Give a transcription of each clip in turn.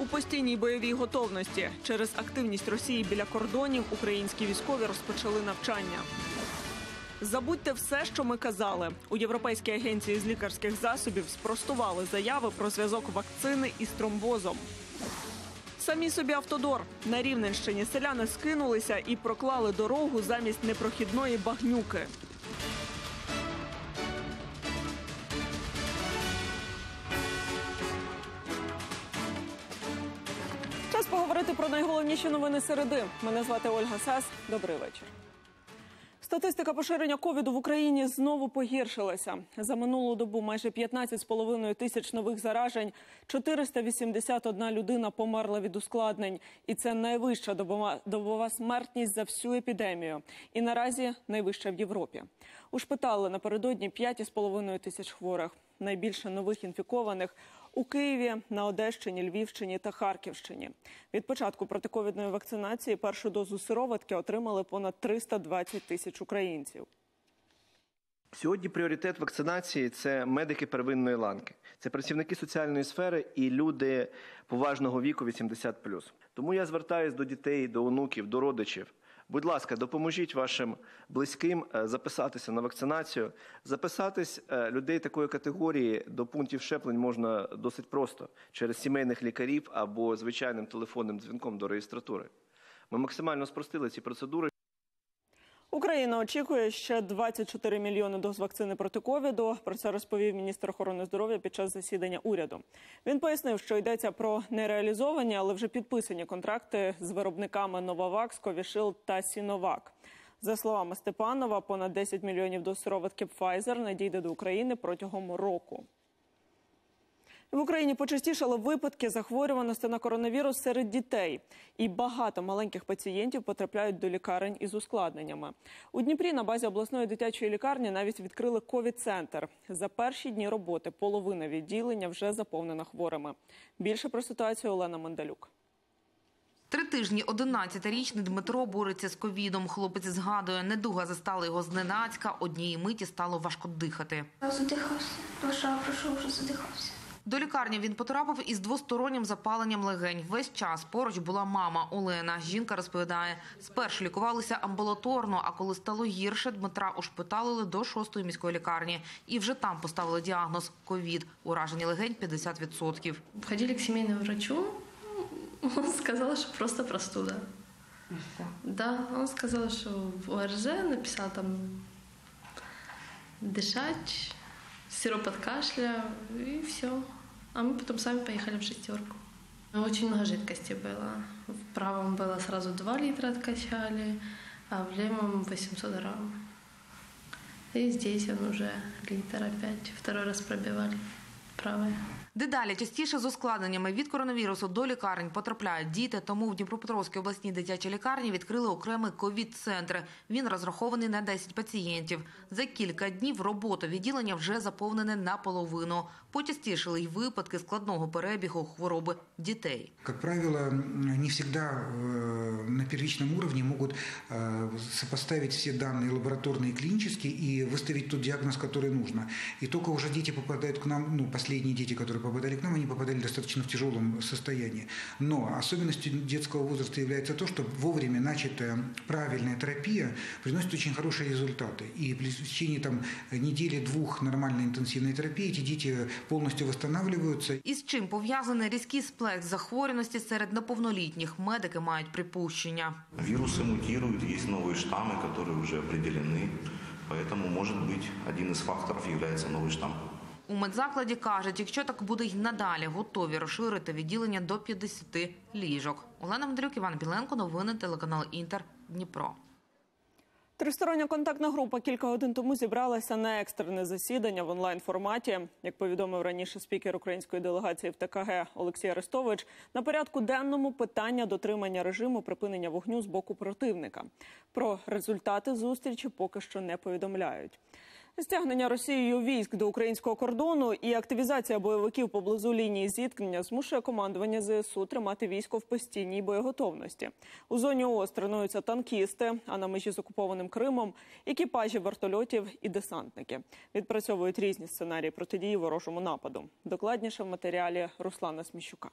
У постійній бойовій готовності через активність Росії біля кордонів українські військові розпочали навчання. Забудьте все, що ми казали. У Європейській агенції з лікарських засобів спростували заяви про зв'язок вакцини із тромбозом. Самі собі автодор на Рівненщині селяни скинулися і проклали дорогу замість непрохідної багнюки. Найголовніші новини середи. Мене звати Ольга Сас. Добрий вечір. Статистика поширення ковіду в Україні знову погіршилася. За минулу добу майже 15,5 тисяч нових заражень, 481 людина померла від ускладнень. І це найвища добова, смертність за всю епідемію. І наразі найвища в Європі. Ушпитали напередодні 5,5 тисяч хворих. Найбільше нових інфікованих у Києві, на Одещині, Львівщині та Харківщині. Від початку протиковідної вакцинації першу дозу сироватки отримали понад 320 тисяч українців. Сьогодні пріоритет вакцинації це медики первинної ланки, це працівники соціальної сфери і люди поважного віку 80+. Тому я звертаюся до дітей, до онуків, до родичів. Будь ласка, допоможіть вашим близьким е, записатися на вакцинацію. Записатись е, людей такої категорії до пунктів щеплень можна досить просто через сімейних лікарів або звичайним телефонним дзвінком до реєстратури. Ми максимально спростили ці процедури. Україна очікує ще 24 мільйони доз вакцини проти ковіду. Про це розповів міністр охорони здоров'я під час засідання уряду. Він пояснив, що йдеться про нереалізовані, але вже підписані контракти з виробниками Новавакс, Ковішил та Сіновак. За словами Степанова, понад 10 мільйонів доз сироватки Pfizer надійде до України протягом року. В Україні почастішали випадки захворюваності на коронавірус серед дітей, і багато маленьких пацієнтів потрапляють до лікарень із ускладненнями. У Дніпрі на базі обласної дитячої лікарні навіть відкрили ковід-центр. За перші дні роботи половина відділення вже заповнена хворими. Більше про ситуацію Олена Мандалюк. Три тижні 11-річний Дмитро бореться з ковідом. Хлопець згадує, недуга застала його зненацька, однієї миті стало важко дихати. Задихався. Душа пройшов, вже задихався. До лікарні він потрапив із двостороннім запаленням легень. Весь час поруч була мама Олена. Жінка розповідає, спершу лікувалися амбулаторно, а коли стало гірше, Дмитра ушпиталили до шостої міської лікарні. І вже там поставили діагноз – ковід. Ураження легень 50%. Ходили к семейному врачу. Он сказал, что просто простуда. Да, он сказал, что в ОРЗ написал там дышать, сироп от кашля и все. А мы потом сами поехали в шестерку. Очень много жидкости было. В правом было сразу 2 литра откачали, а в левом 800 грамм. И здесь он уже литр опять. Второй раз пробивали правое. Дедалі частіше з ускладненнями від коронавірусу до лікарень потрапляють діти, тому в Дніпропетровській обласній дитячій лікарні відкрили окремий ковід-центр. Він розрахований на 10 пацієнтів. За кілька днів робота відділення вже заповнене наполовину. Почастішили й випадки складного перебігу хвороби дітей. Как правило, не всегда э, на первичном уровне могут э, сопоставить все данные лабораторные и клинические и выставить тот диагноз, который нужно. И только уже дети попадают к нам, ну, последние дети, которые попадали к нам, они попадали достаточно в тяжелом состоянии. Но особенностью детского возраста является то, что вовремя начатая правильная терапия приносит очень хорошие результаты. И в течение там, недели-двух нормальной интенсивной терапии эти дети полностью восстанавливаются. Із чим пов'язаний різкий сплеск захворюваності серед неповнолітніх, медики мають припущення. Вирусы мутируют, есть новые штаммы, которые уже определены. Поэтому, может быть, один из факторов является новый штамм. У медзакладі кажуть, якщо так буде й надалі, готові розширити відділення до 50 ліжок. Олена Мандрюк, Іван Біленко, новини телеканал Інтер, Дніпро. Тристороння контактна група кілька годин тому зібралася на екстрене засідання в онлайн форматі. Як повідомив раніше спікер української делегації в ТКГ Олексій Арестович, на порядку денному питання дотримання режиму припинення вогню з боку противника. Про результати зустрічі поки що не повідомляють. Стягнення Росією військ до українського кордону і активізація бойовиків поблизу лінії зіткнення змушує командування ЗСУ тримати військо в постійній боєготовності. У зоні ООС тренуються танкісти, а на межі з окупованим Кримом екіпажі вертольотів і десантники відпрацьовують різні сценарії протидії ворожому нападу. Докладніше в матеріалі Руслана Сміщука.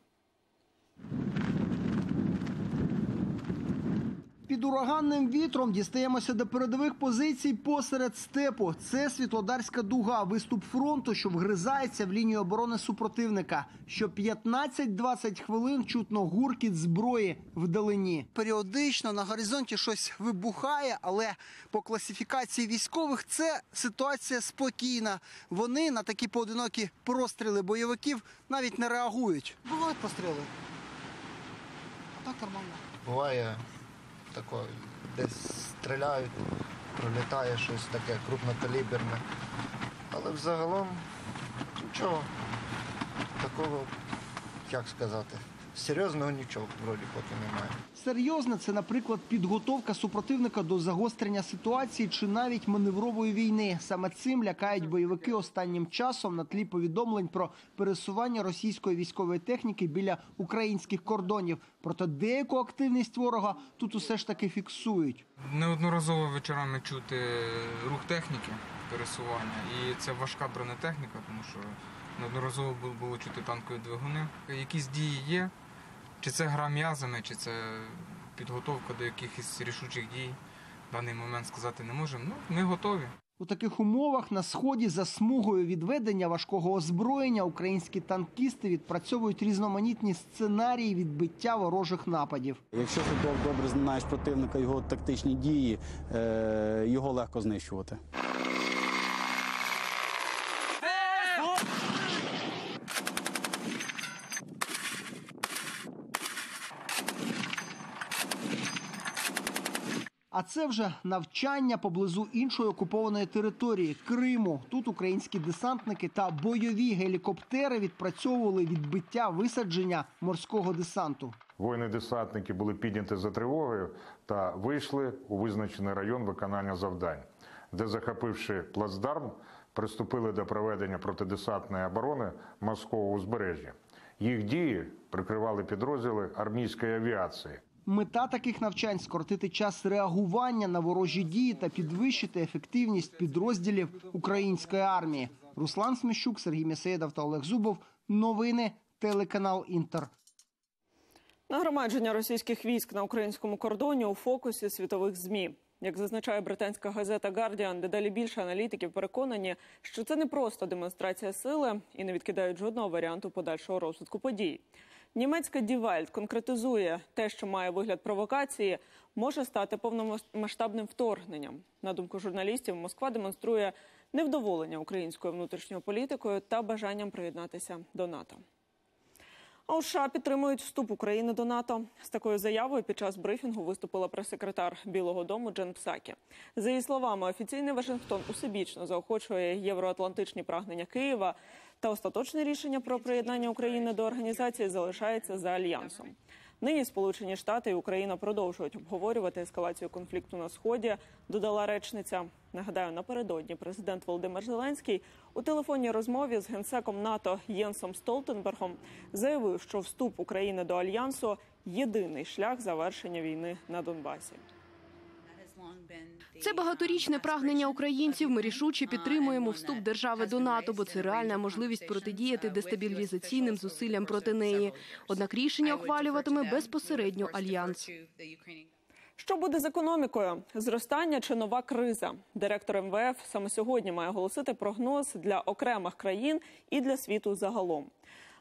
Ураганним вітром дістаємося до передових позицій посеред степу. Це Світлодарська дуга, виступ фронту, що вгризається в лінію оборони супротивника. Що 15-20 хвилин чутно гуркіт зброї вдалині. Періодично на горизонті щось вибухає, але по класифікації військових це ситуація спокійна. Вони на такі поодинокі простріли бойовиків навіть не реагують. Бувають постріли. А так нормально. Буває тако, десь стріляють, пролітає щось таке крупнокаліберне. Але взагалом нічого такого, як сказати, серйозного нічого вроді поки немає. Серйозно, це, наприклад, підготовка супротивника до загострення ситуації чи навіть маневрової війни. Саме цим лякають бойовики останнім часом на тлі повідомлень про пересування російської військової техніки біля українських кордонів. Проте деяку активність ворога тут усе ж таки фіксують. Неодноразово вечорами чути рух техніки пересування, і це важка бронетехніка, тому що неодноразово було чути танкові двигуни. Якісь дії є, чи це гра м'язами, чи це підготовка до якихось рішучих дій. В даний момент сказати не можемо. Ну, ми готові. У таких умовах на сході за смугою відведення важкого озброєння українські танкісти відпрацьовують різноманітні сценарії відбиття ворожих нападів. Якщо ти добре знаєш противника, його тактичні дії, е, його легко знищувати. А це вже навчання поблизу іншої окупованої території Криму. Тут українські десантники та бойові гелікоптери відпрацьовували відбиття висадження морського десанту. Воїни-десантники були підняті за тривогою та вийшли у визначений район виконання завдань, де, захопивши плацдарм, приступили до проведення протидесантної оборони морського узбережжя. Їх дії прикривали підрозділи армійської авіації. Мета таких навчань скоротити час реагування на ворожі дії та підвищити ефективність підрозділів української армії. Руслан Сміщук, Сергій Мєсеєдов та Олег Зубов. Новини телеканал Інтер. Нагромадження російських військ на українському кордоні у фокусі світових змі. Як зазначає британська газета Guardian, дедалі більше аналітиків переконані, що це не просто демонстрація сили і не відкидають жодного варіанту подальшого розвитку подій. Німецька Welt конкретизує те, що має вигляд провокації, може стати повномасштабним вторгненням. На думку журналістів, Москва демонструє невдоволення українською внутрішньою політикою та бажанням приєднатися до НАТО. А у США підтримують вступ України до НАТО. З такою заявою під час брифінгу виступила прес-секретар Білого Дому Джен Псакі. За її словами, офіційний Вашингтон усебічно заохочує євроатлантичні прагнення Києва, та остаточне рішення про приєднання України до організації залишається за альянсом. Нині Сполучені Штати і Україна продовжують обговорювати ескалацію конфлікту на сході. Додала речниця. Нагадаю, напередодні президент Володимир Зеленський у телефонній розмові з генсеком НАТО Єнсом Столтенбергом заявив, що вступ України до альянсу єдиний шлях завершення війни на Донбасі. Це багаторічне прагнення українців. Ми рішуче підтримуємо вступ держави до НАТО, бо це реальна можливість протидіяти дестабілізаційним зусиллям проти неї. Однак рішення ухвалюватиме безпосередньо альянс. Що буде з економікою? Зростання чи нова криза? Директор МВФ саме сьогодні має оголосити прогноз для окремих країн і для світу загалом.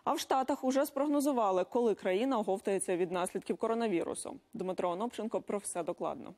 А в Штатах уже спрогнозували, коли країна оговтається від наслідків коронавірусу. Дмитро Онопченко про все докладно.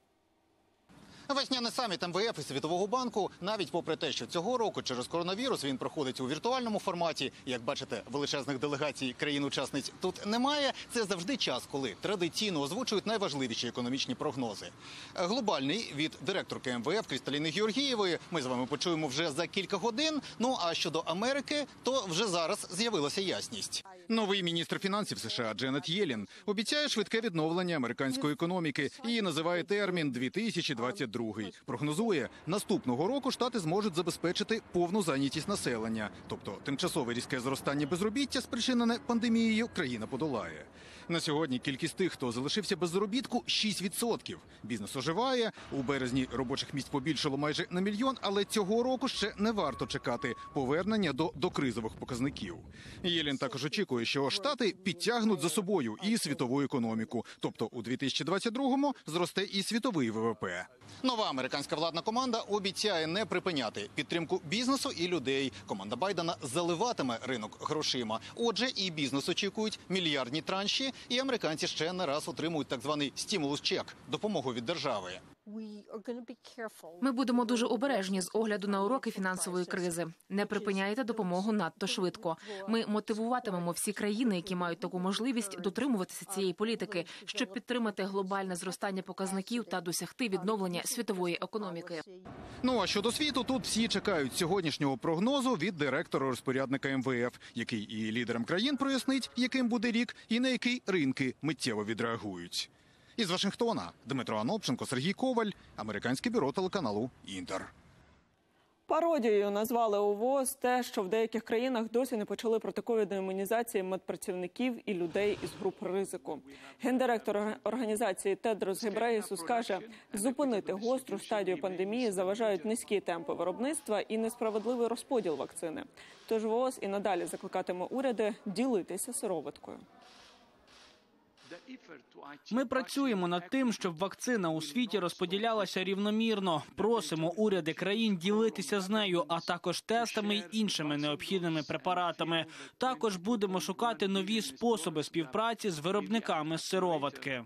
Весняний саміт МВФ і Світового банку, навіть попри те, що цього року через коронавірус він проходить у віртуальному форматі. Як бачите, величезних делегацій країн-учасниць тут немає. Це завжди час, коли традиційно озвучують найважливіші економічні прогнози. Глобальний від директорки МВФ Крісталіни Георгієвої. Ми з вами почуємо вже за кілька годин. Ну а щодо Америки, то вже зараз з'явилася ясність. Новий міністр фінансів США Дженет Єлін обіцяє швидке відновлення американської економіки і називає термін 2022. Прогнозує, наступного року штати зможуть забезпечити повну зайнятість населення, тобто тимчасове різке зростання безробіття, спричинене пандемією, країна подолає. На сьогодні кількість тих, хто залишився без заробітку, 6%. Бізнес оживає. У березні робочих місць побільшало майже на мільйон, але цього року ще не варто чекати повернення до докризових показників. Єлін також очікує, що штати підтягнуть за собою і світову економіку. Тобто у 2022-му зросте і світовий ВВП. Нова американська владна команда обіцяє не припиняти підтримку бізнесу і людей. Команда Байдена заливатиме ринок грошима. Отже, і бізнес очікують мільярдні транші, і американці ще не раз отримують так званий стимулус-чек – допомогу від держави. Ми будемо дуже обережні з огляду на уроки фінансової кризи. Не припиняйте допомогу надто швидко. Ми мотивуватимемо всі країни, які мають таку можливість дотримуватися цієї політики, щоб підтримати глобальне зростання показників та досягти відновлення світової економіки. Ну а щодо світу, тут всі чекають сьогоднішнього прогнозу від директора розпорядника МВФ, який і лідерам країн прояснить, яким буде рік, і на який ринки миттєво відреагують. Із Вашингтона Дмитро Анопченко, Сергій Коваль, американське бюро телеканалу Інтер. Пародією назвали УВОЗ те, що в деяких країнах досі не почали протиковідної імунізації медпрацівників і людей із груп ризику. Гендиректор організації Тедрос Гебреєсус каже, зупинити гостру стадію пандемії заважають низькі темпи виробництва і несправедливий розподіл вакцини. Тож ВОЗ і надалі закликатиме уряди ділитися сироваткою. Ми працюємо над тим, щоб вакцина у світі розподілялася рівномірно. Просимо уряди країн ділитися з нею, а також тестами й іншими необхідними препаратами. Також будемо шукати нові способи співпраці з виробниками сироватки.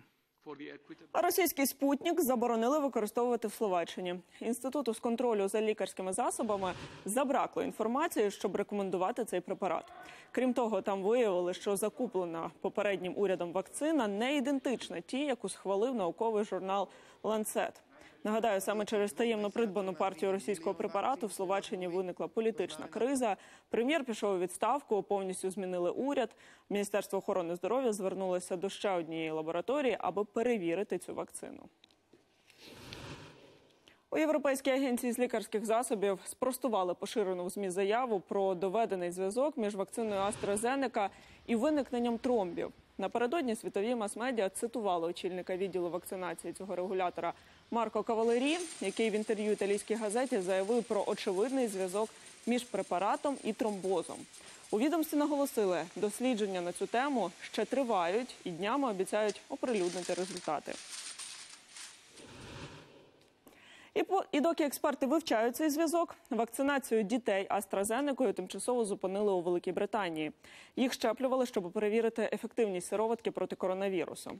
Російський спутник заборонили використовувати в Словаччині. Інституту з контролю за лікарськими засобами забракло інформації, щоб рекомендувати цей препарат. Крім того, там виявили, що закуплена попереднім урядом вакцина не ідентична тій, яку схвалив науковий журнал Ланцет. Нагадаю, саме через таємно придбану партію російського препарату в Словаччині виникла політична криза. Прем'єр пішов у відставку, повністю змінили уряд. Міністерство охорони здоров'я звернулося до ще однієї лабораторії, аби перевірити цю вакцину. У Європейській агенції з лікарських засобів спростували поширену в змі заяву про доведений зв'язок між вакциною AstraZeneca і виникненням тромбів. Напередодні світові мас-медіа цитували очільника відділу вакцинації цього регулятора Марко Кавалері, який в інтерв'ю італійській газеті заявив про очевидний зв'язок між препаратом і тромбозом. У відомстві наголосили, дослідження на цю тему ще тривають і днями обіцяють оприлюднити результати. І по і доки експерти вивчають цей зв'язок, вакцинацію дітей Астразенекою тимчасово зупинили у Великій Британії. Їх щеплювали, щоб перевірити ефективність сироватки проти коронавірусу.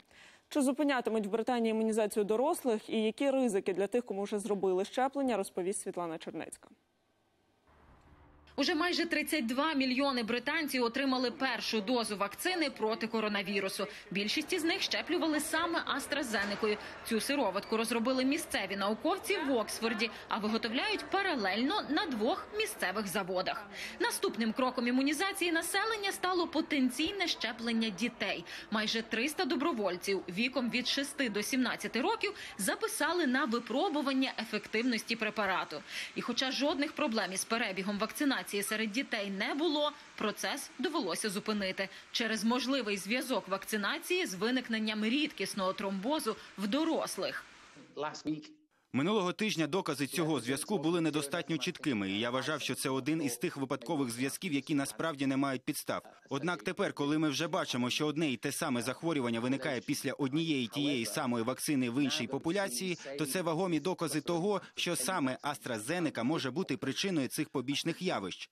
Чи зупинятимуть в Британії імунізацію дорослих і які ризики для тих, кому вже зробили щеплення, розповість Світлана Чернецька. Уже майже 32 мільйони британців отримали першу дозу вакцини проти коронавірусу. Більшість із них щеплювали саме AstraZeneca. Цю сироватку розробили місцеві науковці в Оксфорді, а виготовляють паралельно на двох місцевих заводах. Наступним кроком імунізації населення стало потенційне щеплення дітей. Майже 300 добровольців віком від 6 до 17 років записали на випробування ефективності препарату. І, хоча жодних проблем із перебігом вакцинації серед дітей не було, процес довелося зупинити через можливий зв'язок вакцинації з виникненням рідкісного тромбозу в дорослих. Минулого тижня докази цього зв'язку були недостатньо чіткими, і я вважав, що це один із тих випадкових зв'язків, які насправді не мають підстав. Однак тепер, коли ми вже бачимо, що одне і те саме захворювання виникає після однієї тієї самої вакцини в іншій популяції, то це вагомі докази того, що саме AstraZeneca може бути причиною цих побічних явищ.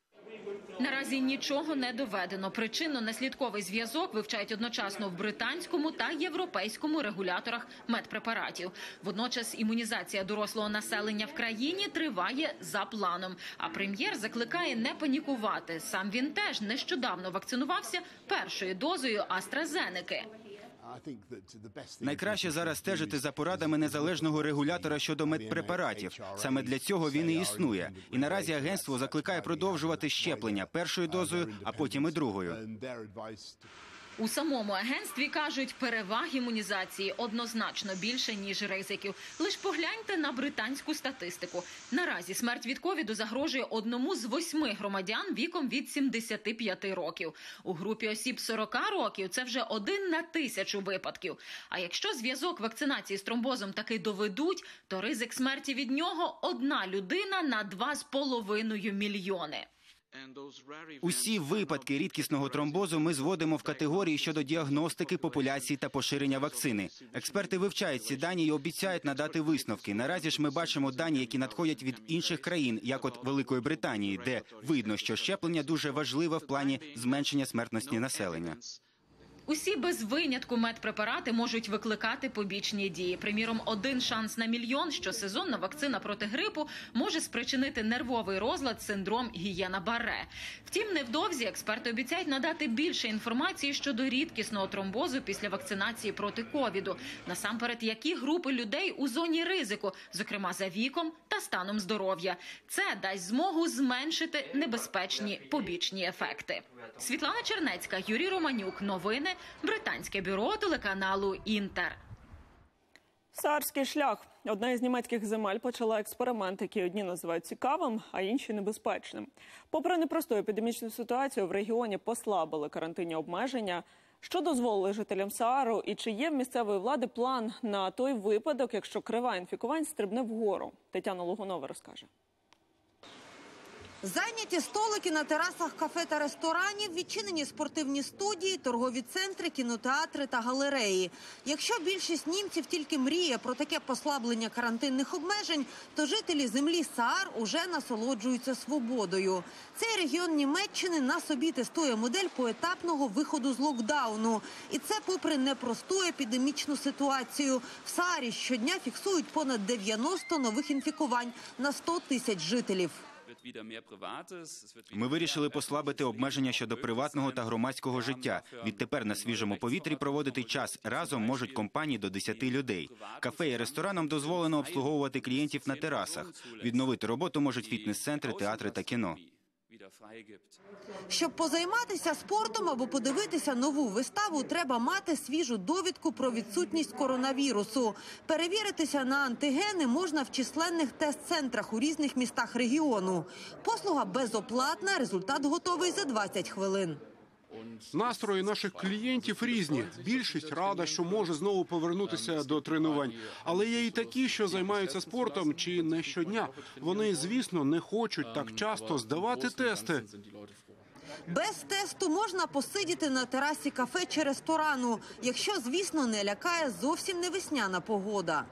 Наразі нічого не доведено. Причинно-наслідковий зв'язок вивчають одночасно в британському та європейському регуляторах медпрепаратів. Водночас імунізація дорослого населення в країні триває за планом. А прем'єр закликає не панікувати. Сам він теж нещодавно вакцинувався першою дозою AstraZeneca. Найкраще зараз стежити за порадами незалежного регулятора щодо медпрепаратів. Саме для цього він і існує. І наразі агентство закликає продовжувати щеплення першою дозою, а потім і другою. У самому агентстві кажуть, переваг імунізації однозначно більше ніж ризиків. Лиш погляньте на британську статистику. Наразі смерть від ковіду загрожує одному з восьми громадян віком від 75 років. У групі осіб 40 років це вже один на тисячу випадків. А якщо зв'язок вакцинації з тромбозом таки доведуть, то ризик смерті від нього одна людина на 2,5 мільйони. Усі випадки рідкісного тромбозу ми зводимо в категорії щодо діагностики популяції та поширення вакцини. Експерти вивчають ці дані і обіцяють надати висновки. Наразі ж ми бачимо дані, які надходять від інших країн, як от Великої Британії, де видно, що щеплення дуже важливе в плані зменшення смертності населення. Усі без винятку медпрепарати можуть викликати побічні дії. Приміром, один шанс на мільйон, що сезонна вакцина проти грипу може спричинити нервовий розлад, синдром гієна баре. Втім, невдовзі експерти обіцяють надати більше інформації щодо рідкісного тромбозу після вакцинації проти ковіду. Насамперед, які групи людей у зоні ризику, зокрема за віком та станом здоров'я. Це дасть змогу зменшити небезпечні побічні ефекти. Світлана Чернецька, Юрій Романюк. Новини британське бюро телеканалу Інтер. Саарський шлях. Одна із німецьких земель почала експеримент, який одні називають цікавим, а інші небезпечним. Попри непросту епідемічну ситуацію, в регіоні послабили карантинні обмеження. Що дозволили жителям Саару, і чи є в місцевої влади план на той випадок, якщо крива інфікувань стрибне вгору? Тетяна Лугунова розкаже. Зайняті столики на терасах кафе та ресторанів, відчинені спортивні студії, торгові центри, кінотеатри та галереї. Якщо більшість німців тільки мріє про таке послаблення карантинних обмежень, то жителі землі Саар уже насолоджуються свободою. Цей регіон Німеччини на собі тестує модель поетапного виходу з локдауну. І це попри непросту епідемічну ситуацію. В Саарі щодня фіксують понад 90 нових інфікувань на 100 тисяч жителів. Ми вирішили послабити обмеження щодо приватного та громадського життя. Відтепер на свіжому повітрі проводити час разом можуть компанії до 10 людей. Кафе і ресторанам дозволено обслуговувати клієнтів на терасах. Відновити роботу можуть фітнес-центри, театри та кіно. Щоб позайматися спортом або подивитися нову виставу, треба мати свіжу довідку про відсутність коронавірусу. Перевіритися на антигени можна в численних тест-центрах у різних містах регіону. Послуга безоплатна, результат готовий за 20 хвилин. Настрої наших клієнтів різні. Більшість рада, що може знову повернутися до тренувань. Але є і такі, що займаються спортом чи не щодня. Вони, звісно, не хочуть так часто здавати тести. Без тесту можна посидіти на терасі кафе чи ресторану, якщо, звісно, не лякає зовсім не весняна погода.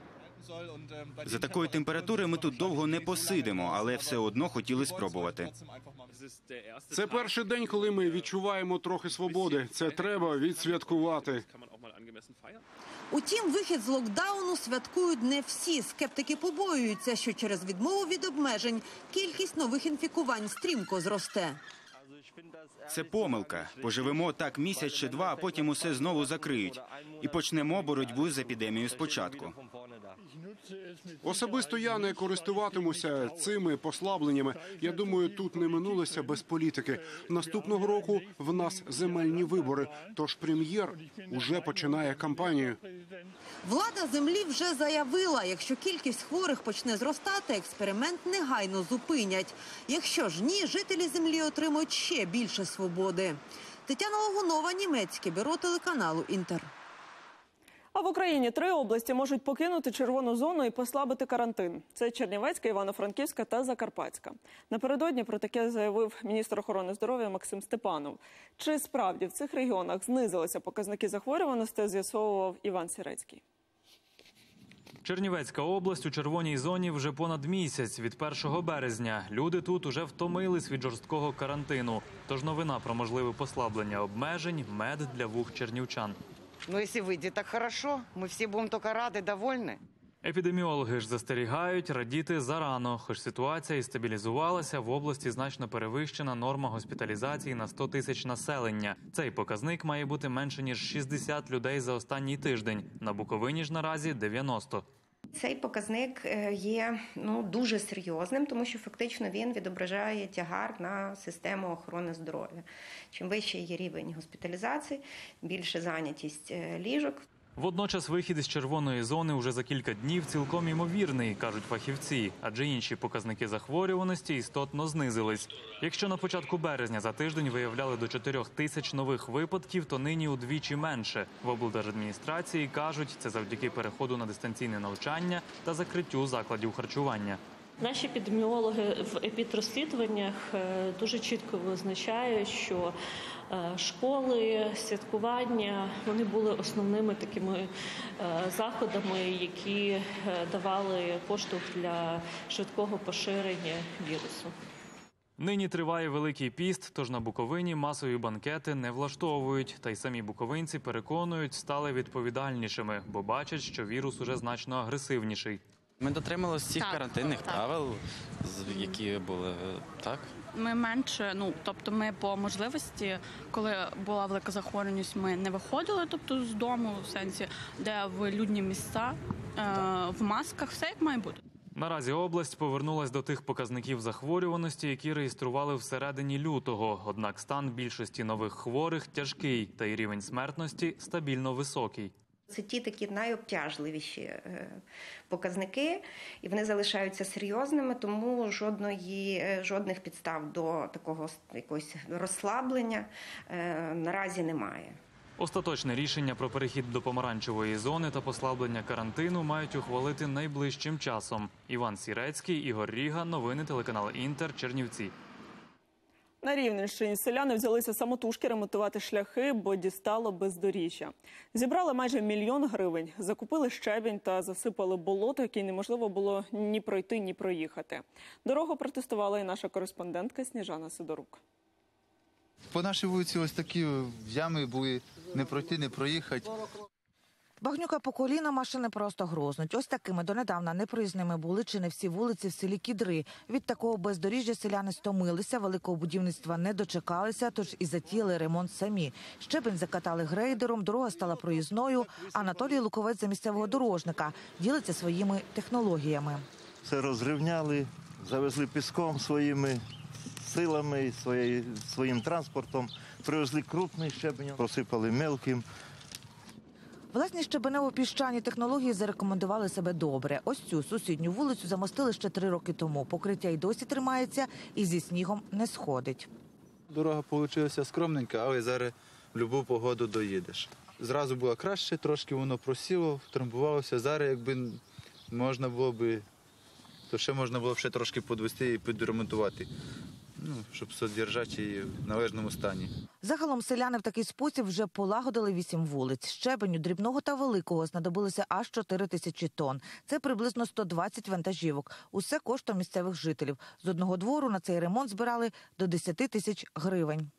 За такої температури ми тут довго не посидимо, але все одно хотіли спробувати. Це перший день, коли ми відчуваємо трохи свободи. Це треба відсвяткувати. Утім, вихід з локдауну святкують не всі. Скептики побоюються, що через відмову від обмежень кількість нових інфікувань стрімко зросте. Це помилка. Поживемо так місяць чи два, а потім усе знову закриють. І почнемо боротьбу з епідемією спочатку. Особисто я не користуватимуся цими послабленнями. Я думаю, тут не минулося без політики. Наступного року в нас земельні вибори. Тож прем'єр уже починає кампанію. Влада землі вже заявила, якщо кількість хворих почне зростати, експеримент негайно зупинять. Якщо ж ні, жителі землі отримують ще більше свободи. Тетяна Логунова, німецьке бюро телеканалу Інтер. А в Україні три області можуть покинути червону зону і послабити карантин. Це Чернівецька, Івано-Франківська та Закарпатська. Напередодні про таке заявив міністр охорони здоров'я Максим Степанов. Чи справді в цих регіонах знизилися показники захворюваності, з'ясовував Іван Сірецький. Чернівецька область у червоній зоні вже понад місяць від 1 березня. Люди тут уже втомились від жорсткого карантину. Тож новина про можливе послаблення обмежень мед для вух чернівчан. Ну, если выйдет так хорошо, мы все будем только рады, довольны. Епідеміологи ж застерігають радіти зарано, хоч ситуація і стабілізувалася в області значно перевищена норма госпіталізації на 100 тисяч населення. Цей показник має бути менше ніж 60 людей за останній тиждень. На Буковині ж наразі 90. Цей показник е, є ну дуже серйозним, тому що фактично він відображає тягар на систему охорони здоров'я. Чим вищий є рівень госпіталізації, більше зайнятість е, ліжок. Водночас вихід із червоної зони уже за кілька днів цілком імовірний, кажуть фахівці, адже інші показники захворюваності істотно знизились. Якщо на початку березня за тиждень виявляли до 4 тисяч нових випадків, то нині удвічі менше. В облдержадміністрації кажуть, це завдяки переходу на дистанційне навчання та закриттю закладів харчування. Наші епідеміологи в епідрозслідуваннях е, дуже чітко визначають, що школи, святкування вони були основними такими е, заходами, які е, давали поштовх для швидкого поширення вірусу. Нині триває великий піст, тож на Буковині масові банкети не влаштовують. Та й самі буковинці переконують, стали відповідальнішими, бо бачать, що вірус уже значно агресивніший. Ми дотрималися всіх Так, карантинних так. правил, які були так. Ми менше, ну тобто, ми по можливості, коли була велика захворюваність, ми не виходили, тобто з дому, в сенсі, де в людні місця, е, в масках, все як має бути. Наразі область повернулась до тих показників захворюваності, які реєстрували всередині лютого. Однак стан більшості нових хворих тяжкий, та й рівень смертності стабільно високий. Це ті такі найобтяжливіші е, показники, і вони залишаються серйозними, тому жодної, е, жодних підстав до такого якогось розслаблення е, наразі немає. Остаточне рішення про перехід до помаранчевої зони та послаблення карантину мають ухвалити найближчим часом. Іван Сірецький, Ігор Ріга, новини телеканал Інтер, Чернівці. На Рівненщині селяни взялися самотужки ремонтувати шляхи, бо дістало бездоріжжя. Зібрали майже мільйон гривень, закупили щебінь та засипали болото, яке неможливо було ні пройти, ні проїхати. Дорогу протестувала і наша кореспондентка Сніжана Сидорук. По нашій вулиці ось такі ями були не пройти, не проїхати. Багнюка по коліна машини просто грознуть. Ось такими донедавна непроїзними були чи не всі вулиці в селі Кідри. Від такого бездоріжжя селяни стомилися, великого будівництва не дочекалися, тож і затіяли ремонт самі. Щебень закатали грейдером, дорога стала проїзною. Анатолій Луковець за місцевого дорожника ділиться своїми технологіями. Все розрівняли, завезли піском своїми силами, своїм транспортом, привезли крупний щебень, просипали мелким. Власні щебенево-піщані технології зарекомендували себе добре. Ось цю сусідню вулицю замостили ще три роки тому. Покриття й досі тримається і зі снігом не сходить. Дорога вийшла скромненька, але зараз в будь-яку погоду доїдеш. Зразу було краще, трошки воно просіло, втрамбувалося. Зараз якби можна було би, то ще можна було б ще трошки підвести і підремонтувати. Ну, щоб содержати її в належному стані. Загалом селяни в такий спосіб вже полагодили вісім вулиць. Щебеню дрібного та великого знадобилося аж 4 тисячі тонн. Це приблизно 120 вантажівок. Усе коштом місцевих жителів. З одного двору на цей ремонт збирали до 10 тисяч гривень.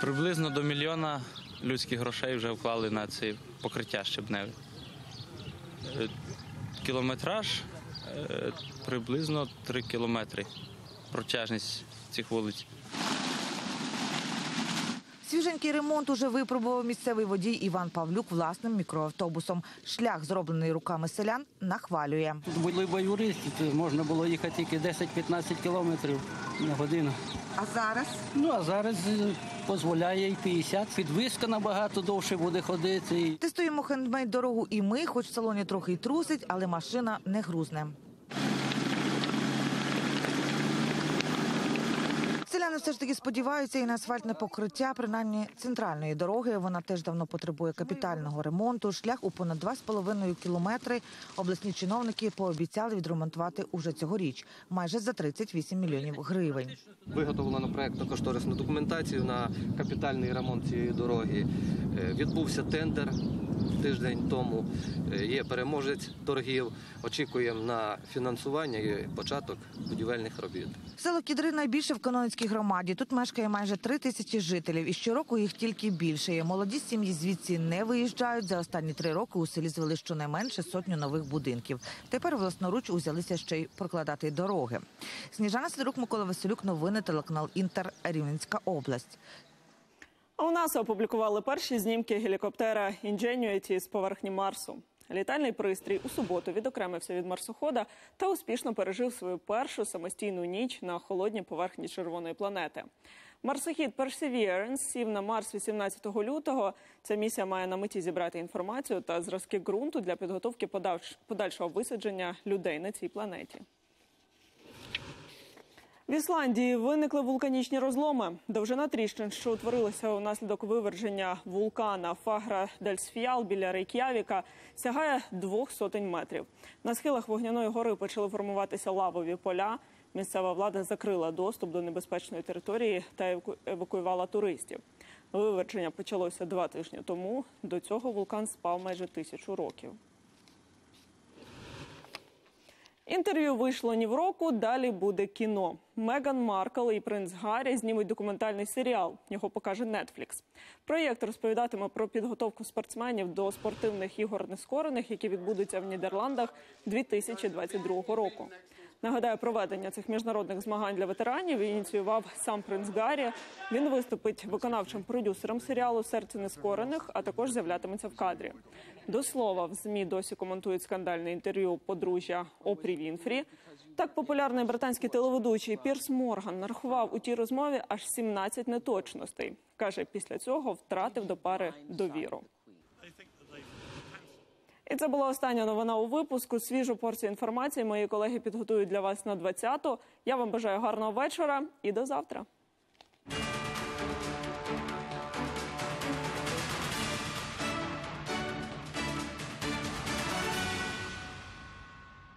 Приблизно до мільйона людських грошей вже вклали на це покриття щебневе. Е, Кілометраж е, приблизно 3 кілометри. Протяжність цих вулиць. Свіженький ремонт уже випробував місцевий водій Іван Павлюк власним мікроавтобусом. Шлях, зроблений руками селян, нахвалює. Були б юристи, можна було їхати тільки 10-15 кілометрів на годину. А зараз? Ну а зараз е, дозволяє і 50. Підвиска набагато довше буде ходити. Тестуємо хендмейд дорогу і ми, хоч в салоні трохи й трусить, але машина не грузне. Селяни все ж таки сподіваються і на асфальтне покриття, принаймні центральної дороги. Вона теж давно потребує капітального ремонту. Шлях у понад 2,5 кілометри. Обласні чиновники пообіцяли відремонтувати уже цьогоріч, майже за 38 мільйонів гривень. Виготовлено проєктно-кошторисну документацію на капітальний ремонт цієї дороги. Е, Відбувся тендер тиждень тому. Е, Є переможець торгів. Очікуємо на фінансування і початок будівельних робіт. Село Кідри найбільше в Канонській громаді. Тут мешкає майже три тисячі жителів, і щороку їх тільки більше. Молоді сім'ї звідси не виїжджають. За останні три роки у селі звели щонайменше сотню нових будинків. Тепер власноруч узялися ще й прокладати дороги. Сніжана Сидорук, Микола Василюк, новини, телеканал Інтер, Рівненська область. А у НАСА опублікували перші знімки гелікоптера Ingenuity з поверхні Марсу. Літальний пристрій у суботу відокремився від марсохода та успішно пережив свою першу самостійну ніч на холодній поверхні червоної планети. Марсохід Perseverance сів на Марс 18 лютого. Ця місія має на меті зібрати інформацію та зразки ґрунту для підготовки подальш- подальшого висадження людей на цій планеті. В Ісландії виникли вулканічні розломи. Довжина тріщин, що утворилася унаслідок виверження вулкана Фагра Дельсфіал біля Рейк'явіка, сягає двох сотень метрів. На схилах вогняної гори почали формуватися лавові поля. Місцева влада закрила доступ до небезпечної території та еваку- евакуювала туристів. Виверження почалося два тижні тому. До цього вулкан спав майже тисячу років. Інтерв'ю вийшло ні в року. Далі буде кіно. Меган Маркл і принц Гаррі знімуть документальний серіал. Його покаже Netflix. Проєкт розповідатиме про підготовку спортсменів до спортивних ігор нескорених, які відбудуться в Нідерландах 2022 року. Нагадаю, проведення цих міжнародних змагань для ветеранів ініціював сам принц Гаррі. Він виступить виконавчим продюсером серіалу Серце нескорених, а також з'являтиметься в кадрі. До слова, в змі досі коментують скандальне інтерв'ю подружжя Опрі Вінфрі. Так популярний британський телеведучий Пірс Морган нарахував у тій розмові аж 17 неточностей. каже, після цього втратив до пари довіру. І це була остання новина у випуску. Свіжу порцію інформації мої колеги підготують для вас на 20-ту. Я вам бажаю гарного вечора і до завтра.